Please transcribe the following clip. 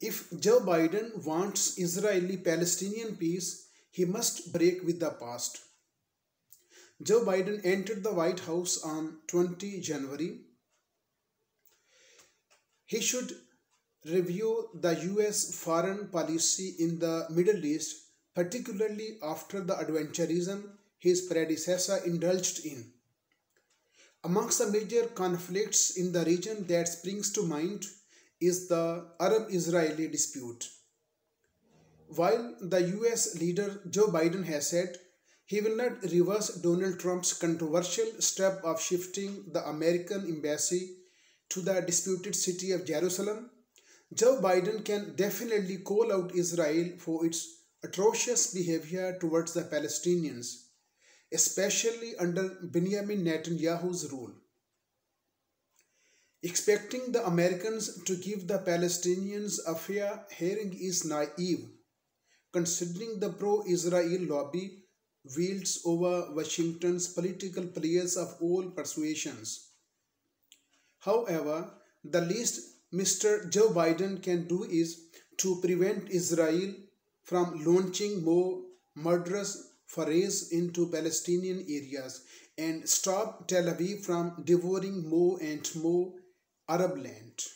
If Joe Biden wants Israeli Palestinian peace, he must break with the past. Joe Biden entered the White House on 20 January. He should review the US foreign policy in the Middle East, particularly after the adventurism his predecessor indulged in. Amongst the major conflicts in the region that springs to mind is the Arab-Israeli dispute. While the US leader Joe Biden has said he will not reverse Donald Trump's controversial step of shifting the American embassy to the disputed city of Jerusalem, Joe Biden can definitely call out Israel for its atrocious behavior towards the Palestinians, especially under Benjamin Netanyahu's rule. Expecting the Americans to give the Palestinians a fair hearing is naive, considering the pro Israel lobby wields over Washington's political players of all persuasions. However, the least Mr. Joe Biden can do is to prevent Israel from launching more murderous forays into Palestinian areas and stop Tel Aviv from devouring more and more Arab land.